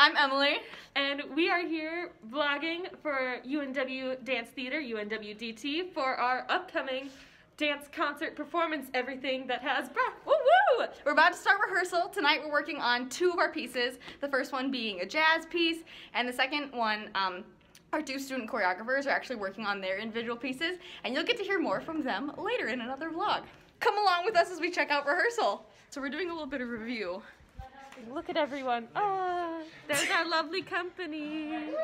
Emily. And we are here vlogging for UNW Dance Theater, UNWDT, for our upcoming dance concert performance, everything that has breath. Woo woo! We're about to start rehearsal. Tonight we're working on two of our pieces. The first one being a jazz piece, and the second one, um, our two student choreographers are actually working on their individual pieces, and you'll get to hear more from them later in another vlog. Come along with us as we check out rehearsal. So we're doing a little bit of review. Look at everyone. Oh, there's our lovely company.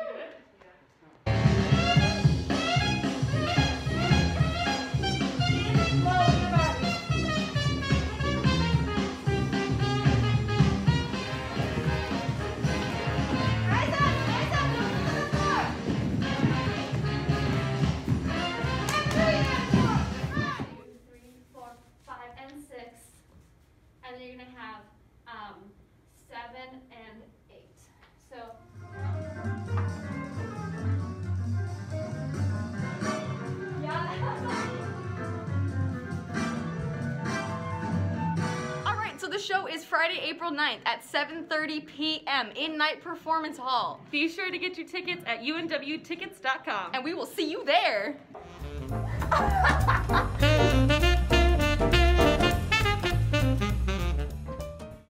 and six. And then you're gonna have um, seven and so the show is Friday, April 9th at 7.30 p.m. in Night Performance Hall. Be sure to get your tickets at unwtickets.com. And we will see you there.